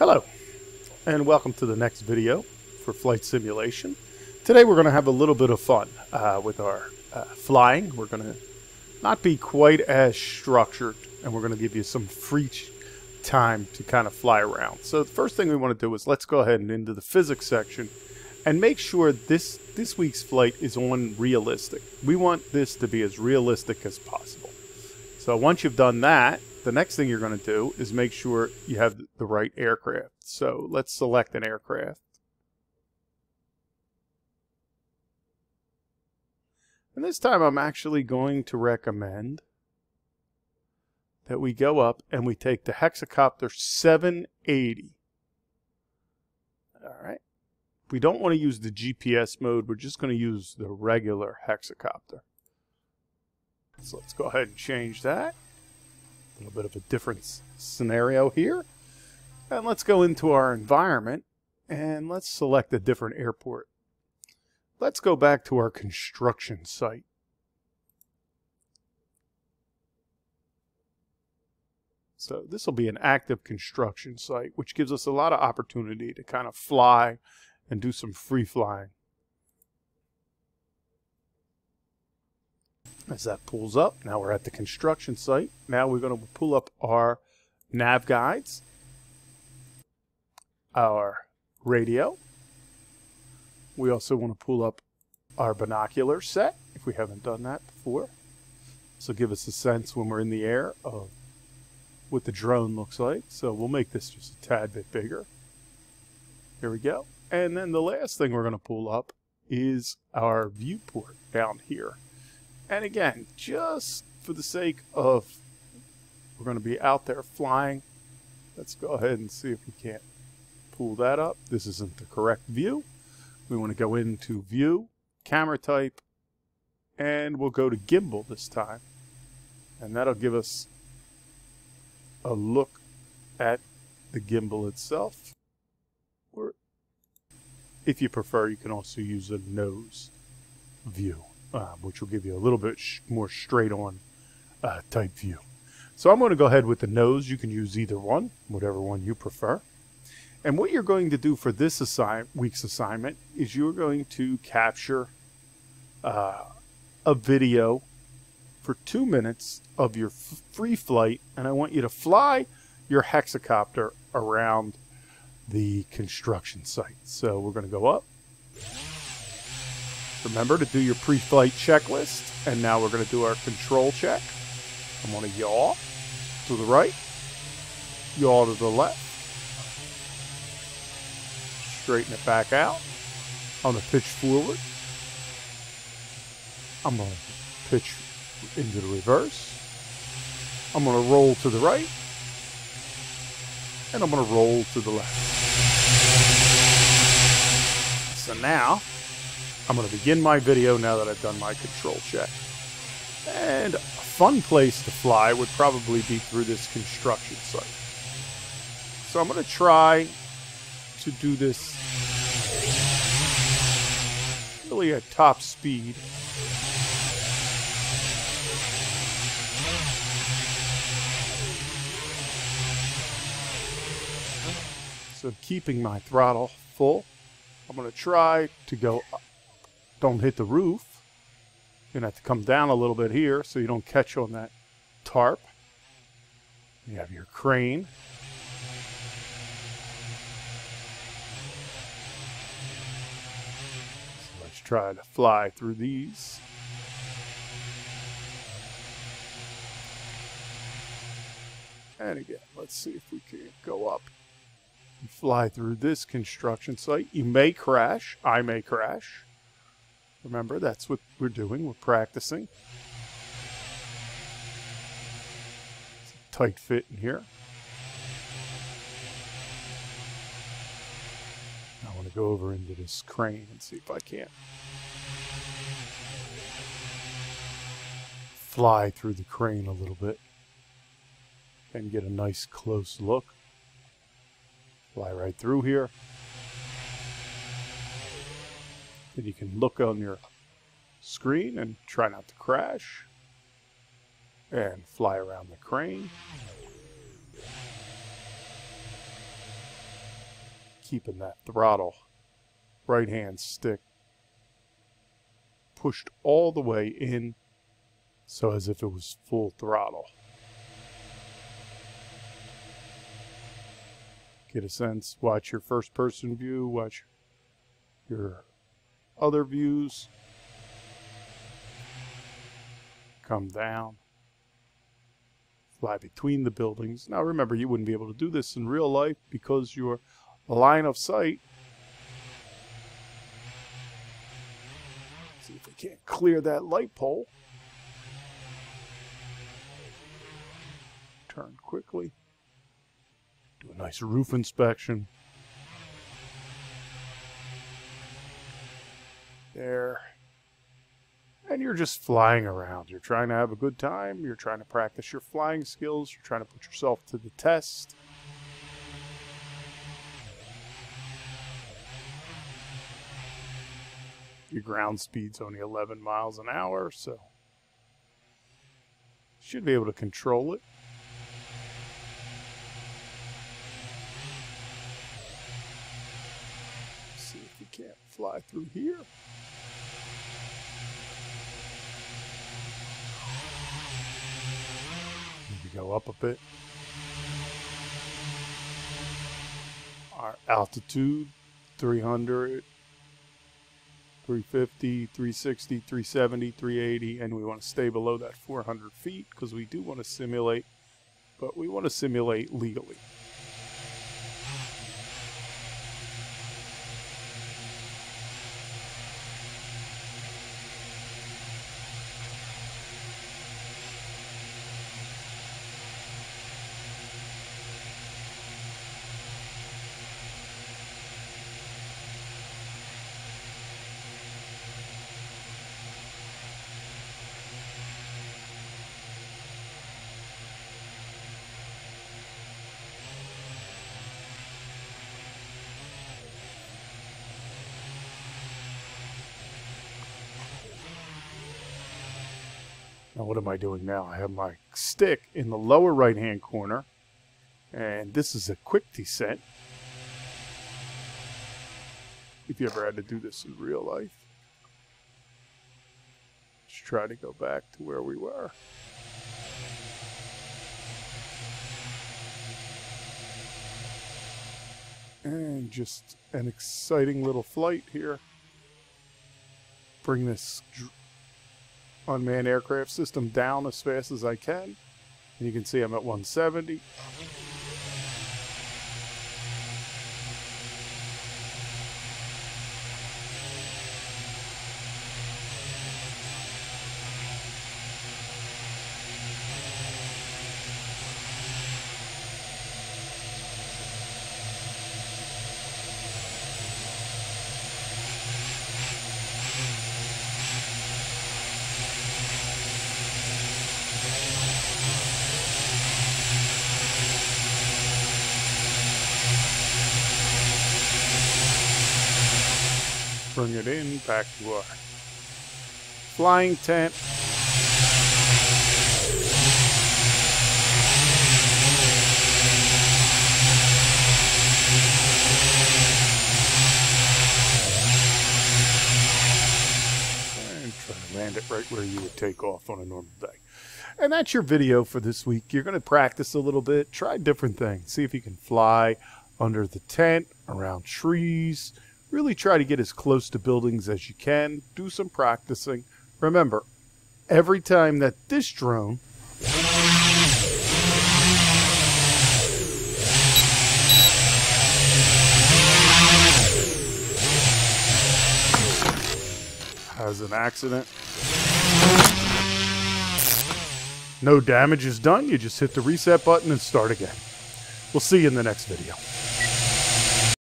Hello, and welcome to the next video for Flight Simulation. Today we're going to have a little bit of fun uh, with our uh, flying. We're going to not be quite as structured, and we're going to give you some free time to kind of fly around. So the first thing we want to do is let's go ahead and into the physics section and make sure this, this week's flight is on realistic. We want this to be as realistic as possible. So once you've done that, the next thing you're going to do is make sure you have the right aircraft. So let's select an aircraft. And this time I'm actually going to recommend that we go up and we take the Hexacopter 780. All right. We don't want to use the GPS mode. We're just going to use the regular Hexacopter. So let's go ahead and change that. A little bit of a different scenario here. And let's go into our environment and let's select a different airport. Let's go back to our construction site. So this will be an active construction site, which gives us a lot of opportunity to kind of fly and do some free flying. As that pulls up, now we're at the construction site. Now we're going to pull up our nav guides, our radio. We also want to pull up our binocular set, if we haven't done that before. Will give us a sense when we're in the air of what the drone looks like. So we'll make this just a tad bit bigger. Here we go. And then the last thing we're going to pull up is our viewport down here. And again, just for the sake of we're going to be out there flying, let's go ahead and see if we can't pull that up. This isn't the correct view. We want to go into view, camera type, and we'll go to gimbal this time. And that'll give us a look at the gimbal itself. Or if you prefer, you can also use a nose view, uh, which will give you a little bit more straight on uh, type view. So I'm going to go ahead with the nose. You can use either one, whatever one you prefer. And what you're going to do for this assi week's assignment is you're going to capture uh, a video for two minutes of your free flight, and I want you to fly your hexacopter around the construction site. So we're going to go up. Remember to do your pre-flight checklist, and now we're going to do our control check. I'm going to yaw to the right, yaw to the left, straighten it back out. I'm going to pitch forward. I'm going to pitch into the reverse. I'm going to roll to the right. And I'm going to roll to the left. So now, I'm going to begin my video now that I've done my control check. And a fun place to fly would probably be through this construction site. So I'm going to try to do this really at top speed. So keeping my throttle full, I'm going to try to go up. Don't hit the roof. You're going to have to come down a little bit here so you don't catch on that tarp. You have your crane. So let's try to fly through these. And again, let's see if we can go up and fly through this construction site. You may crash. I may crash. Remember, that's what we're doing. We're practicing. tight fit in here. I want to go over into this crane and see if I can fly through the crane a little bit and get a nice close look. Fly right through here. And you can look on your screen and try not to crash. And fly around the crane. keeping that throttle right hand stick pushed all the way in so as if it was full throttle. Get a sense, watch your first person view, watch your other views. Come down. Fly between the buildings. Now remember, you wouldn't be able to do this in real life because your line of sight See if we can't clear that light pole. Turn quickly. Do a nice roof inspection. There. And you're just flying around. You're trying to have a good time. You're trying to practice your flying skills. You're trying to put yourself to the test. Your ground speed's only 11 miles an hour, so should be able to control it. See if we can't fly through here. Go up a bit. Our altitude, 300. 350, 360, 370, 380, and we want to stay below that 400 feet because we do want to simulate, but we want to simulate legally. Now what am I doing now? I have my stick in the lower right hand corner and this is a quick descent. If you ever had to do this in real life. Let's try to go back to where we were. And just an exciting little flight here. Bring this unmanned aircraft system down as fast as I can. And you can see I'm at 170. Bring it in back to our flying tent. And try to land it right where you would take off on a normal day. And that's your video for this week. You're going to practice a little bit, try different things, see if you can fly under the tent, around trees, Really try to get as close to buildings as you can. Do some practicing. Remember, every time that this drone has an accident, no damage is done. You just hit the reset button and start again. We'll see you in the next video.